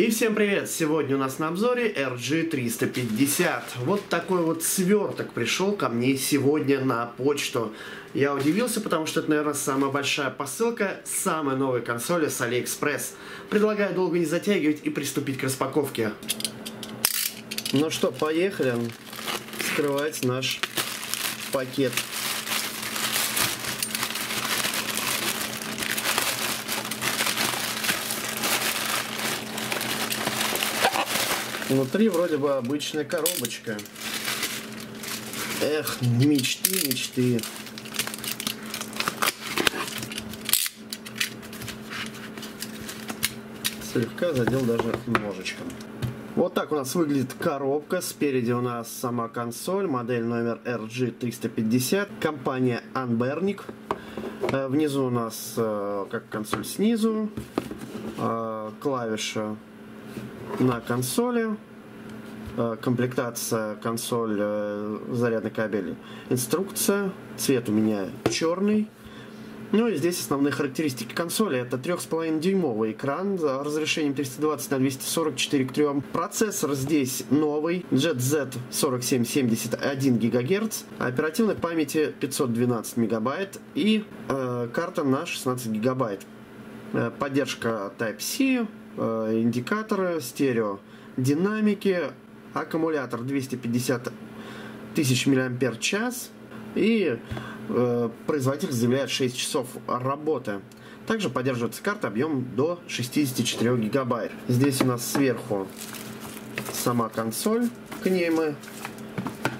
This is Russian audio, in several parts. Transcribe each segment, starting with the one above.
И всем привет! Сегодня у нас на обзоре RG350. Вот такой вот сверток пришел ко мне сегодня на почту. Я удивился, потому что это, наверное, самая большая посылка самой новой консоли с AliExpress. Предлагаю долго не затягивать и приступить к распаковке. Ну что, поехали вскрывать наш пакет. Внутри вроде бы обычная коробочка. Эх, мечты, мечты. Слегка задел даже ножичком. Вот так у нас выглядит коробка. Спереди у нас сама консоль, модель номер RG350, компания Anbernic. Э, внизу у нас, э, как консоль снизу, э, клавиша на консоли, комплектация консоль, э, зарядный кабель, инструкция, цвет у меня черный. Ну и здесь основные характеристики консоли. Это 3,5 дюймовый экран с разрешением 320 на 244 к 3. Процессор здесь новый, Jet Z4770 1 ГГц, оперативной памяти 512 мегабайт и э, карта на 16 гигабайт. Э, поддержка Type-C, Э, индикаторы, стерео, динамики, аккумулятор 250 тысяч мАч и э, производитель заявляет 6 часов работы. Также поддерживается карта объем до 64 гигабайт. Здесь у нас сверху сама консоль, к ней мы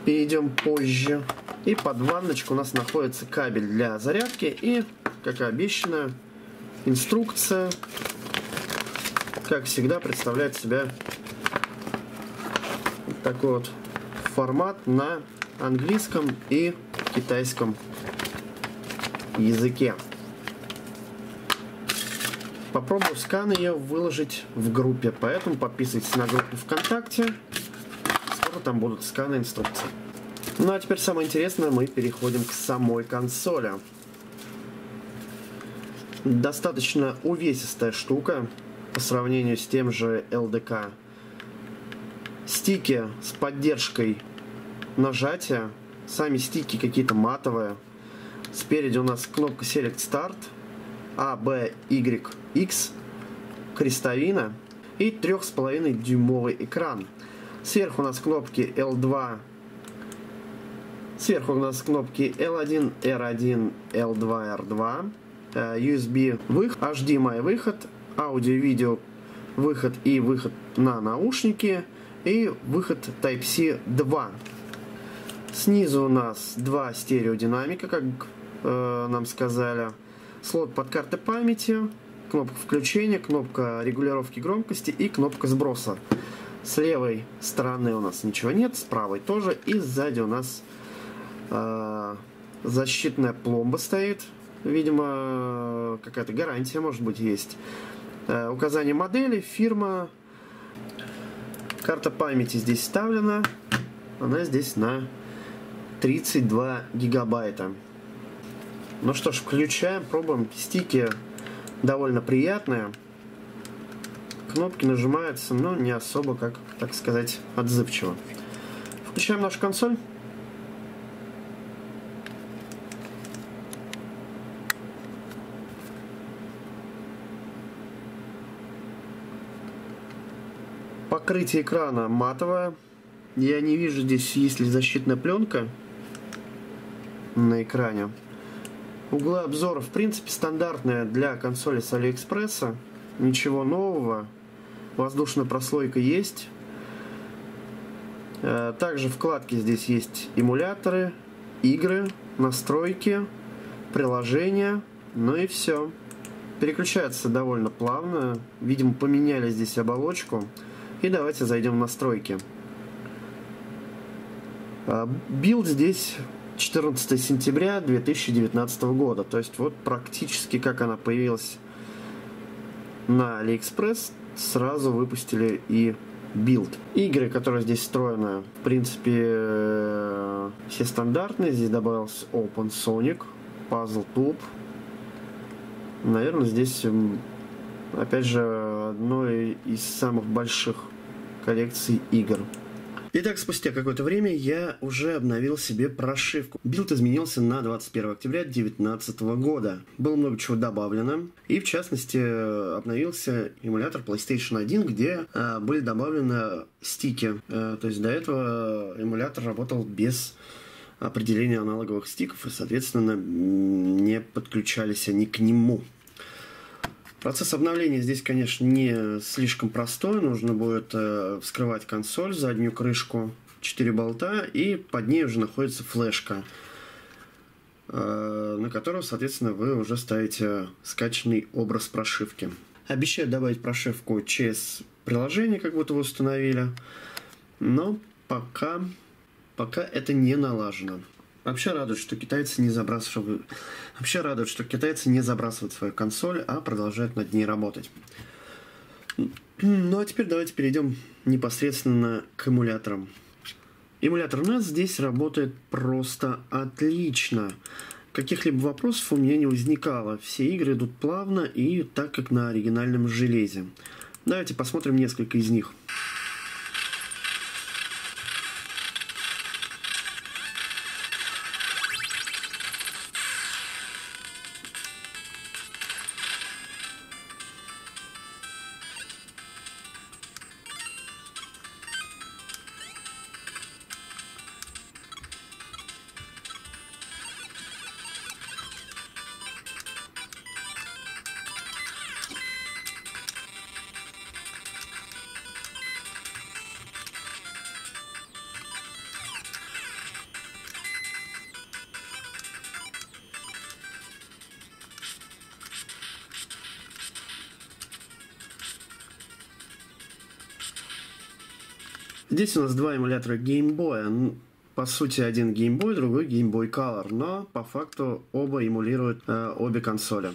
перейдем позже. И под ванночку у нас находится кабель для зарядки и, как и обещано, инструкция как всегда, представляет себя такой вот формат на английском и китайском языке. Попробую скан ее выложить в группе, поэтому подписывайтесь на группу ВКонтакте. Скоро там будут сканы инструкций. Ну а теперь самое интересное, мы переходим к самой консоли. Достаточно увесистая штука по сравнению с тем же LDK. Стики с поддержкой нажатия. Сами стики какие-то матовые. Спереди у нас кнопка Select Start. A, B, Y, X. Крестовина. И 3,5 дюймовый экран. Сверху у нас кнопки L2, Сверху у нас кнопки L1, R1, L2, R2, USB выход, HDMI выход, аудио-видео выход и выход на наушники и выход Type-C 2. Снизу у нас два стереодинамика, как э, нам сказали. Слот под карты памяти, кнопка включения, кнопка регулировки громкости и кнопка сброса. С левой стороны у нас ничего нет, с правой тоже. И сзади у нас э, защитная пломба стоит. Видимо, какая-то гарантия, может быть, есть. Э, указание модели, фирма, карта памяти здесь вставлена, она здесь на 32 гигабайта. Ну что ж, включаем, пробуем. Стики довольно приятные. Кнопки нажимаются, но не особо, как, так сказать, отзывчиво. Включаем нашу консоль. Покрытие экрана матовое. Я не вижу здесь, есть ли защитная пленка на экране. Углы обзора, в принципе, стандартная для консоли с Алиэкспресса. Ничего нового. Воздушная прослойка есть. Э, также вкладки здесь есть эмуляторы, игры, настройки, приложения. Ну и все. Переключается довольно плавно. Видимо, поменяли здесь оболочку. И давайте зайдем в настройки. А, build здесь 14 сентября 2019 года. То есть вот практически как она появилась на AliExpress, сразу выпустили и build. Игры, которые здесь встроены, в принципе, э, все стандартные. Здесь добавился Open Sonic, Puzzle Tube. Наверное, здесь, опять же, одной из самых больших коллекций игр. Итак, спустя какое-то время я уже обновил себе прошивку. Билд изменился на 21 октября 2019 года. Было много чего добавлено. И, в частности, обновился эмулятор PlayStation 1, где э, были добавлены стики. Э, то есть до этого эмулятор работал без определения аналоговых стиков, и, соответственно, не подключались они к нему. Процесс обновления здесь, конечно, не слишком простой. Нужно будет э, вскрывать консоль, заднюю крышку, 4 болта, и под ней уже находится флешка, э, на которую, соответственно, вы уже ставите скачанный образ прошивки. Обещаю добавить прошивку через приложение, как будто вы установили, но пока, пока это не налажено. Вообще радует, что китайцы не забрасывают... Вообще радует, что китайцы не забрасывают свою консоль, а продолжают над ней работать. Ну а теперь давайте перейдем непосредственно к эмуляторам. Эмулятор NAS здесь работает просто отлично. Каких-либо вопросов у меня не возникало. Все игры идут плавно и так, как на оригинальном железе. Давайте посмотрим несколько из них. Здесь у нас два эмулятора Game Boy. По сути, один Game Boy, другой Game Boy Color, но по факту оба эмулируют э, обе консоли.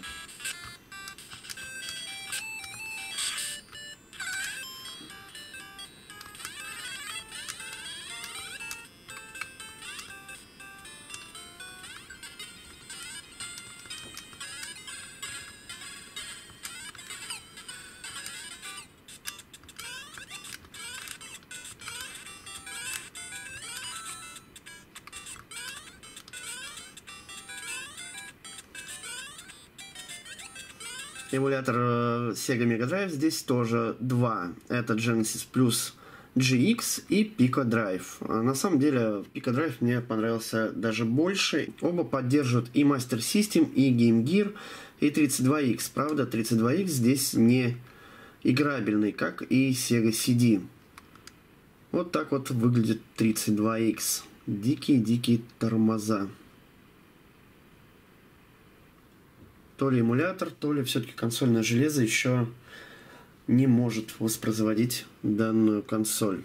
Эмулятор э, Sega Mega Drive здесь тоже два. Это Genesis Plus GX и Pico Drive. А на самом деле Pico Drive мне понравился даже больше. Оба поддерживают и Master System, и Game Gear, и 32X. Правда, 32X здесь не играбельный, как и Sega CD. Вот так вот выглядит 32X. Дикие-дикие тормоза. То ли эмулятор, то ли все-таки консольное железо еще не может воспроизводить данную консоль.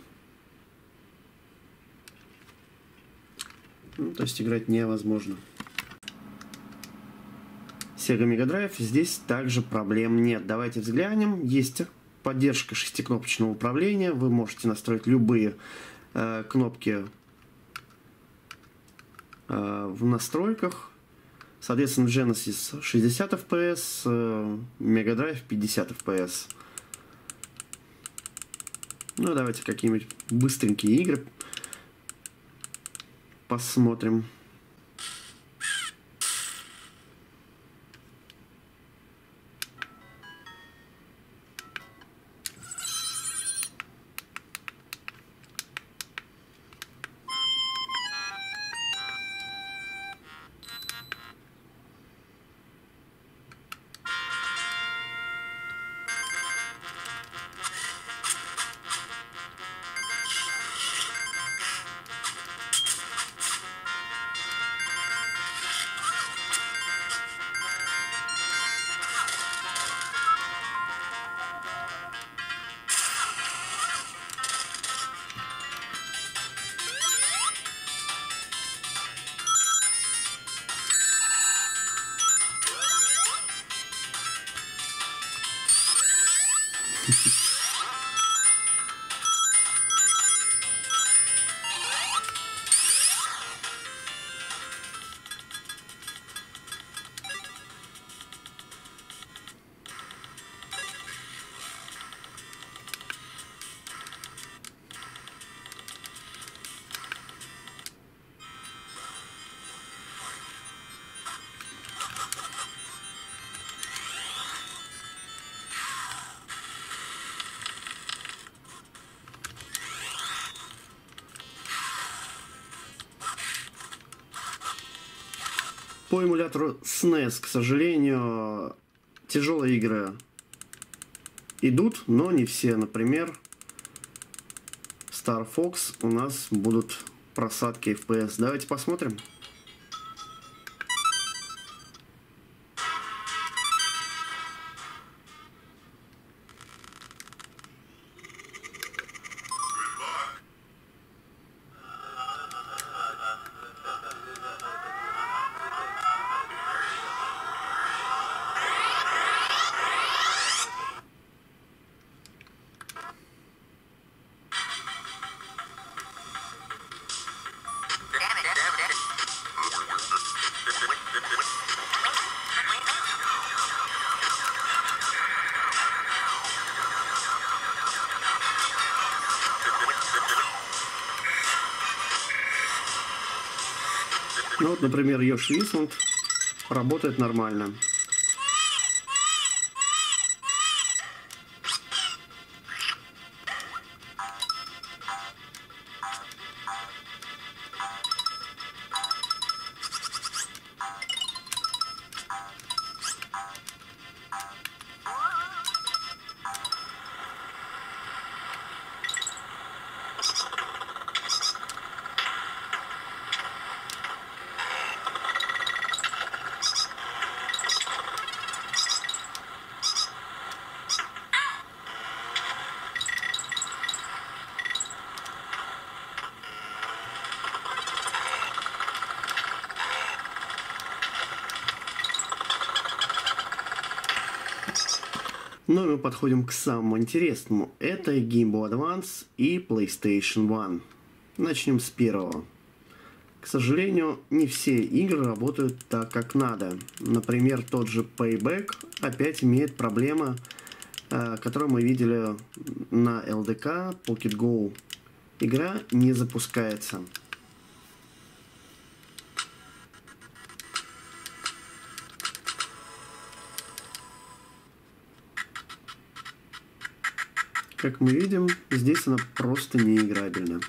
Ну, то есть играть невозможно. Sega Mega Drive здесь также проблем нет. Давайте взглянем. Есть поддержка шестикнопочного управления. Вы можете настроить любые э, кнопки э, в настройках. Соответственно, Genesis 60 FPS, Mega Drive 50 FPS. Ну, давайте какие-нибудь быстренькие игры посмотрим. По эмулятору SNES, к сожалению, тяжелые игры идут, но не все. Например, Star Fox у нас будут просадки FPS. Давайте посмотрим. Ну вот, например, Йоши Исланд работает нормально. Ну и мы подходим к самому интересному. Это Game Boy Advance и PlayStation One. Начнем с первого. К сожалению, не все игры работают так, как надо. Например, тот же Payback опять имеет проблемы, э, которую мы видели на LDK Pocket Go. Игра не запускается. Как мы видим, здесь она просто неиграбельна.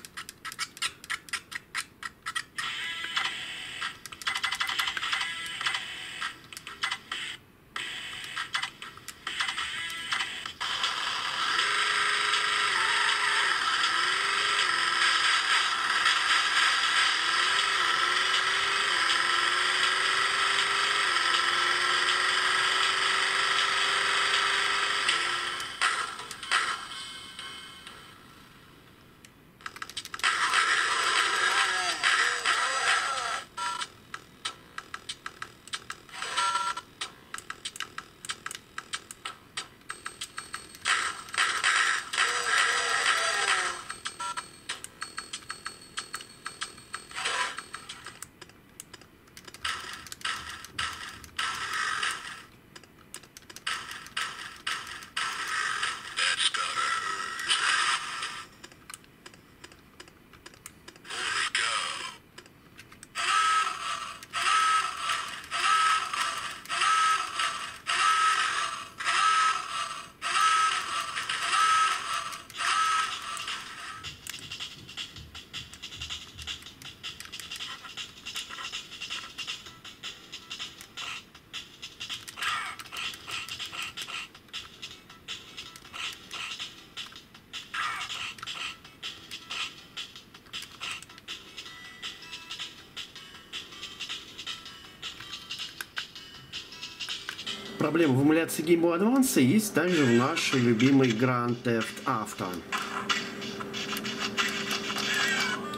Проблема в эмуляции Game Boy Advance есть также в нашей любимой Grand Theft Auto.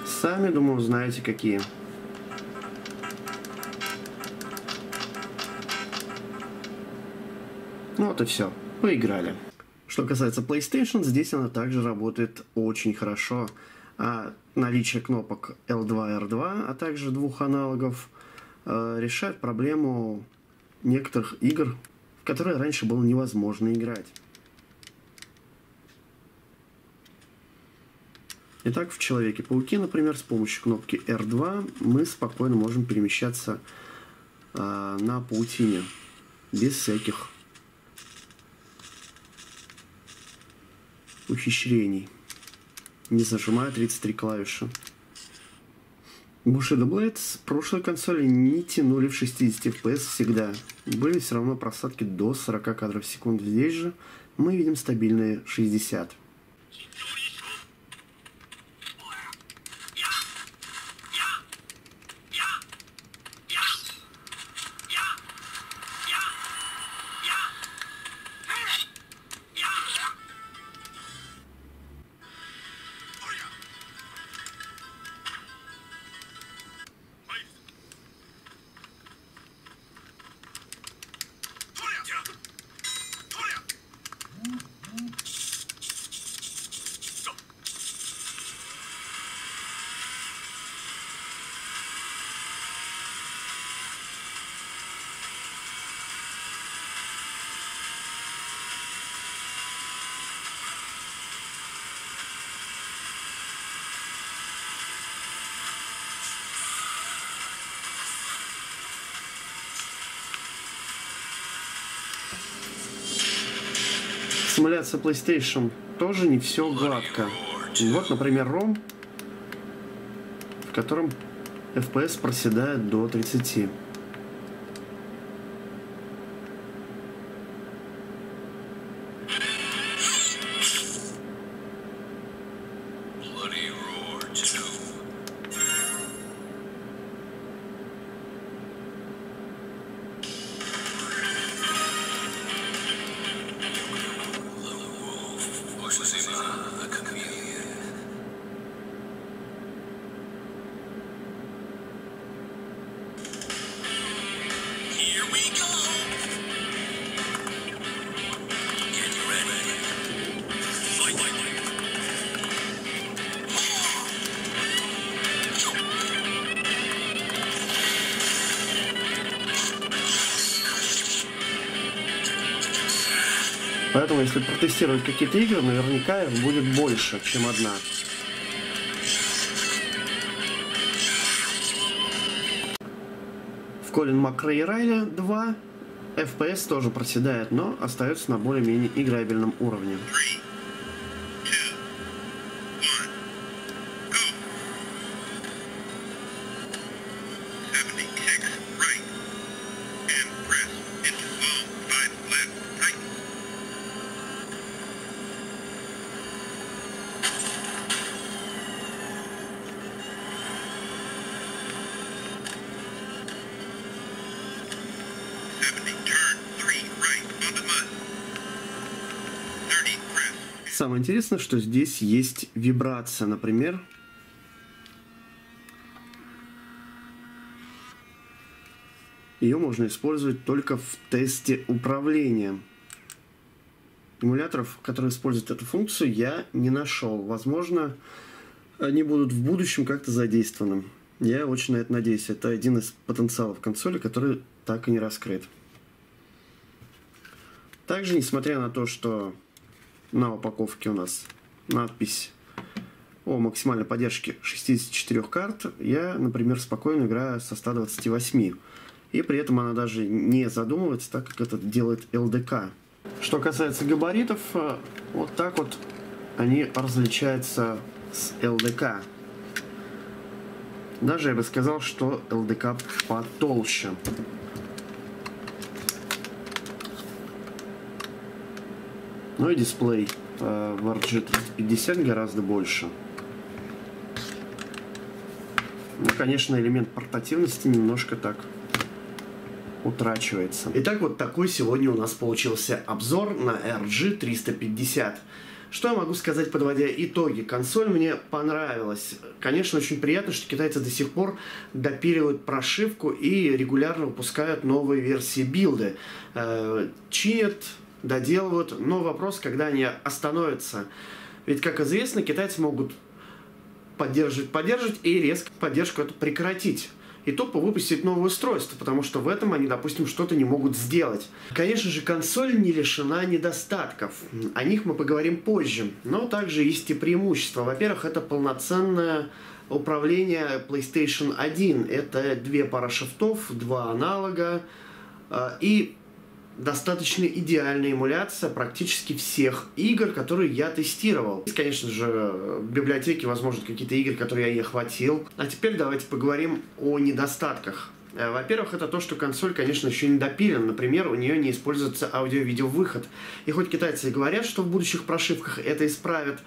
Сами, думаю, знаете какие. Ну вот и все. Поиграли. Что касается PlayStation, здесь она также работает очень хорошо. А наличие кнопок L2 и R2, а также двух аналогов, э, решает проблему некоторых игр, в которые раньше было невозможно играть. Итак, в Человеке-пауке, например, с помощью кнопки R2 мы спокойно можем перемещаться э, на паутине без всяких ухищрений, не зажимая 33 клавиши. Bushido Blades прошлой консоли не тянули в 60 FPS всегда. Были все равно просадки до 40 кадров в секунду. Здесь же мы видим стабильные 60. Симуляция PlayStation тоже не все гладко. Вот, например, ROM, в котором FPS проседает до 30. Поэтому, если протестировать какие-то игры, наверняка их будет больше, чем одна. Колин Макрей Райле 2 FPS тоже проседает, но остается на более-менее играбельном уровне. Самое интересное, что здесь есть вибрация, например. Ее можно использовать только в тесте управления. Эмуляторов, которые используют эту функцию, я не нашел. Возможно, они будут в будущем как-то задействованы. Я очень на это надеюсь. Это один из потенциалов консоли, который так и не раскрыт. Также, несмотря на то, что на упаковке у нас надпись о максимальной поддержке 64 карт, я, например, спокойно играю со 128. И при этом она даже не задумывается, так как это делает LDK. Что касается габаритов, э, вот так вот они различаются с LDK. Даже я бы сказал, что LDK потолще. Ну и дисплей э, в RG350 гораздо больше. Ну, конечно, элемент портативности немножко так утрачивается. Итак, вот такой сегодня у нас получился обзор на RG350. Что я могу сказать, подводя итоги? Консоль мне понравилась. Конечно, очень приятно, что китайцы до сих пор допиливают прошивку и регулярно выпускают новые версии билды. Э, чинят доделывают. Но вопрос, когда они остановятся. Ведь, как известно, китайцы могут поддерживать, поддерживать и резко поддержку эту прекратить. И тупо выпустить новое устройство, потому что в этом они, допустим, что-то не могут сделать. Конечно же, консоль не лишена недостатков. О них мы поговорим позже. Но также есть и преимущества. Во-первых, это полноценное управление PlayStation 1. Это две пары шифтов, два аналога. А, и достаточно идеальная эмуляция практически всех игр, которые я тестировал. Есть, конечно же, в библиотеке, возможно, какие-то игры, которые я не охватил. А теперь давайте поговорим о недостатках. Э, во-первых, это то, что консоль, конечно, еще не допилена. Например, у нее не используется аудио-видео выход. И хоть китайцы и говорят, что в будущих прошивках это исправят,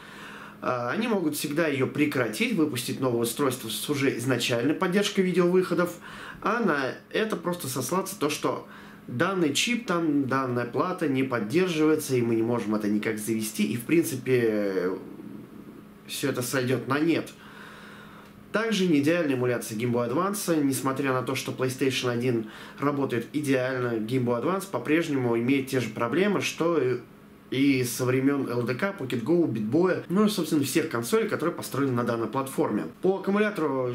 э, они могут всегда ее прекратить, выпустить новое устройство с уже изначальной поддержкой видеовыходов, а на это просто сослаться то, что данный чип, там данная плата не поддерживается, и мы не можем это никак завести, и в принципе все это сойдет на нет. Также не идеальная эмуляция Game Boy Advance, несмотря на то, что PlayStation 1 работает идеально, Game Boy Advance по-прежнему имеет те же проблемы, что и со времен LDK, Pocket Go, BitBoy, ну и, собственно, всех консолей, которые построены на данной платформе. По аккумулятору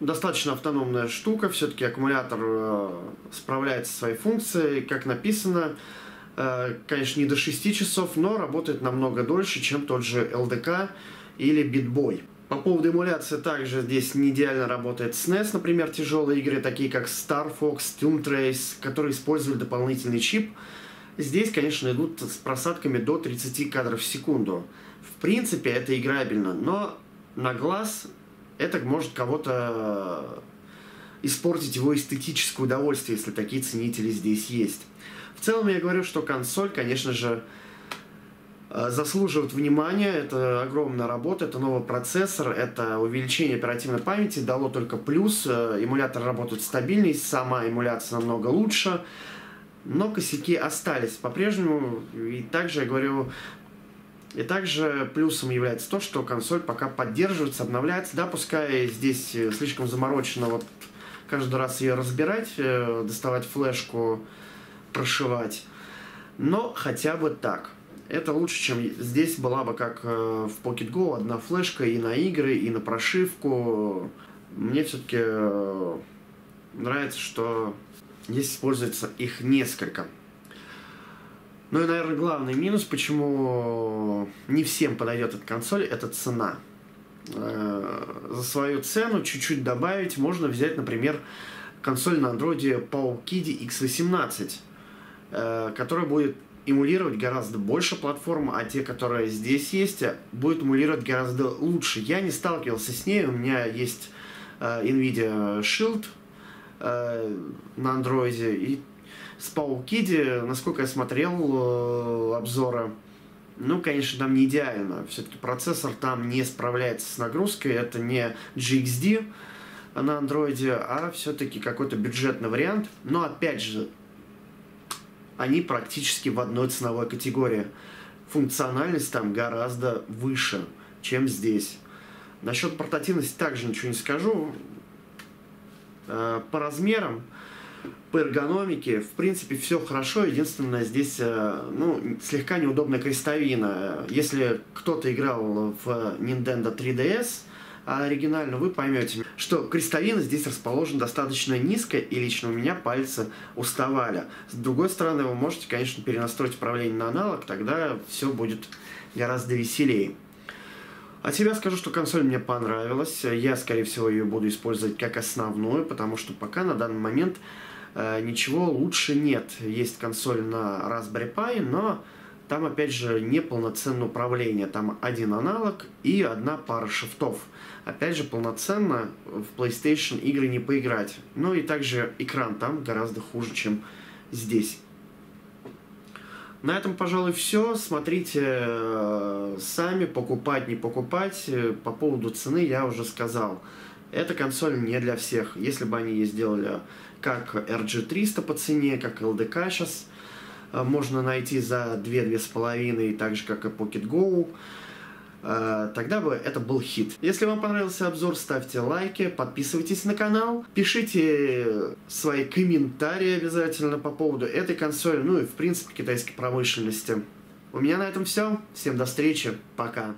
достаточно автономная штука, все-таки аккумулятор э, справляется со своей функцией, как написано, э, конечно, не до 6 часов, но работает намного дольше, чем тот же LDK или BitBoy. По поводу эмуляции также здесь не идеально работает SNES, например, тяжелые игры, такие как Star Fox, Tomb Trace, которые использовали дополнительный чип. Здесь, конечно, идут с просадками до 30 кадров в секунду. В принципе, это играбельно, но на глаз это может кого-то испортить его эстетическое удовольствие, если такие ценители здесь есть. В целом я говорю, что консоль, конечно же, э, заслуживает внимания. Это огромная работа, это новый процессор, это увеличение оперативной памяти дало только плюс. Э, эмулятор работает стабильный, сама эмуляция намного лучше. Но косяки остались по-прежнему. И также я говорю, и также плюсом является то, что консоль пока поддерживается, обновляется. Да, пускай здесь э, слишком заморочено вот каждый раз ее разбирать, э, доставать флешку, прошивать. Но хотя бы так. Это лучше, чем здесь была бы как э, в Pocket Go одна флешка и на игры, и на прошивку. Мне все-таки нравится, что здесь используется их несколько. Ну и, наверное, главный минус, почему не всем подойдет эта консоль, это цена. Э, за свою цену чуть-чуть добавить можно взять, например, консоль на андроиде PowKiddy X18, э, которая будет эмулировать гораздо больше платформ, а те, которые здесь есть, будут эмулировать гораздо лучше. Я не сталкивался с ней, у меня есть э, NVIDIA Shield на андроиде, и с Паукиди, насколько я смотрел э, обзоры, ну, конечно, там не идеально. Все-таки процессор там не справляется с нагрузкой. Это не GXD на андроиде, а все-таки какой-то бюджетный вариант. Но опять же, они практически в одной ценовой категории. Функциональность там гораздо выше, чем здесь. Насчет портативности также ничего не скажу. Э, по размерам по эргономике, в принципе, все хорошо. Единственное, здесь э, ну, слегка неудобная крестовина. Если кто-то играл в Nintendo 3DS, а оригинально вы поймете, что крестовина здесь расположена достаточно низко, и лично у меня пальцы уставали. С другой стороны, вы можете, конечно, перенастроить управление на аналог, тогда все будет гораздо веселее. От себя скажу, что консоль мне понравилась. Я, скорее всего, ее буду использовать как основную, потому что пока на данный момент ничего лучше нет. Есть консоль на Raspberry Pi, но там, опять же, не полноценное управление. Там один аналог и одна пара шифтов. Опять же, полноценно в PlayStation игры не поиграть. Ну и также экран там гораздо хуже, чем здесь. На этом, пожалуй, все. Смотрите э, сами, покупать, не покупать. По поводу цены я уже сказал. Эта консоль не для всех. Если бы они ее сделали как RG300 по цене, как LDK сейчас э, можно найти за 2-2,5, так же как и Pocket Go, э, тогда бы это был хит. Если вам понравился обзор, ставьте лайки, подписывайтесь на канал, пишите свои комментарии обязательно по поводу этой консоли, ну и в принципе китайской промышленности. У меня на этом все. Всем до встречи. Пока.